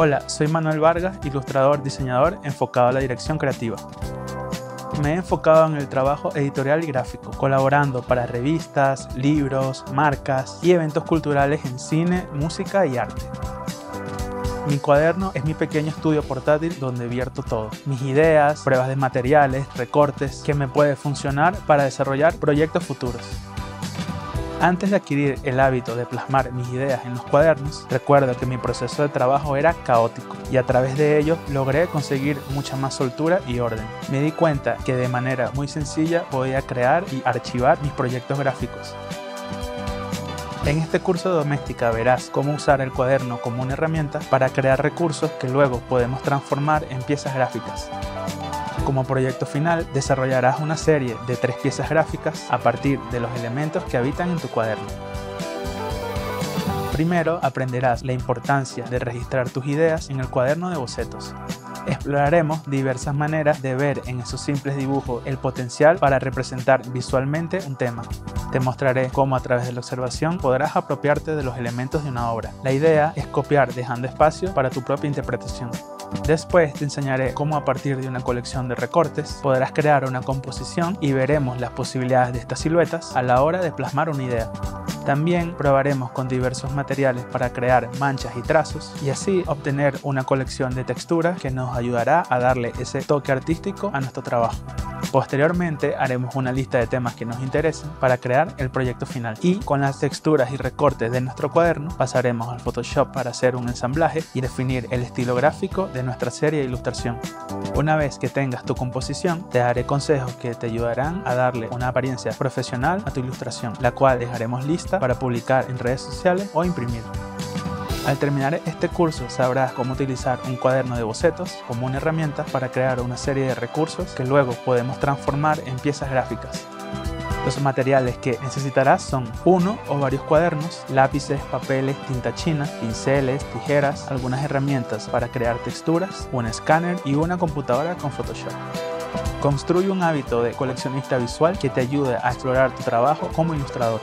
Hola, soy Manuel Vargas, ilustrador, diseñador enfocado a la dirección creativa. Me he enfocado en el trabajo editorial y gráfico, colaborando para revistas, libros, marcas y eventos culturales en cine, música y arte. Mi cuaderno es mi pequeño estudio portátil donde vierto todo. Mis ideas, pruebas de materiales, recortes, que me puede funcionar para desarrollar proyectos futuros. Antes de adquirir el hábito de plasmar mis ideas en los cuadernos, recuerdo que mi proceso de trabajo era caótico y a través de ello logré conseguir mucha más soltura y orden. Me di cuenta que de manera muy sencilla podía crear y archivar mis proyectos gráficos. En este curso de doméstica verás cómo usar el cuaderno como una herramienta para crear recursos que luego podemos transformar en piezas gráficas. Como proyecto final, desarrollarás una serie de tres piezas gráficas a partir de los elementos que habitan en tu cuaderno. Primero, aprenderás la importancia de registrar tus ideas en el cuaderno de bocetos. Exploraremos diversas maneras de ver en esos simples dibujos el potencial para representar visualmente un tema. Te mostraré cómo a través de la observación podrás apropiarte de los elementos de una obra. La idea es copiar dejando espacio para tu propia interpretación. Después te enseñaré cómo a partir de una colección de recortes podrás crear una composición y veremos las posibilidades de estas siluetas a la hora de plasmar una idea. También probaremos con diversos materiales para crear manchas y trazos y así obtener una colección de texturas que nos ayudará a darle ese toque artístico a nuestro trabajo. Posteriormente haremos una lista de temas que nos interesen para crear el proyecto final y con las texturas y recortes de nuestro cuaderno pasaremos al Photoshop para hacer un ensamblaje y definir el estilo gráfico de nuestra serie de ilustración. Una vez que tengas tu composición te daré consejos que te ayudarán a darle una apariencia profesional a tu ilustración, la cual dejaremos lista para publicar en redes sociales o imprimir. Al terminar este curso sabrás cómo utilizar un cuaderno de bocetos como una herramienta para crear una serie de recursos que luego podemos transformar en piezas gráficas. Los materiales que necesitarás son uno o varios cuadernos, lápices, papeles, tinta china, pinceles, tijeras, algunas herramientas para crear texturas, un escáner y una computadora con Photoshop. Construye un hábito de coleccionista visual que te ayude a explorar tu trabajo como ilustrador.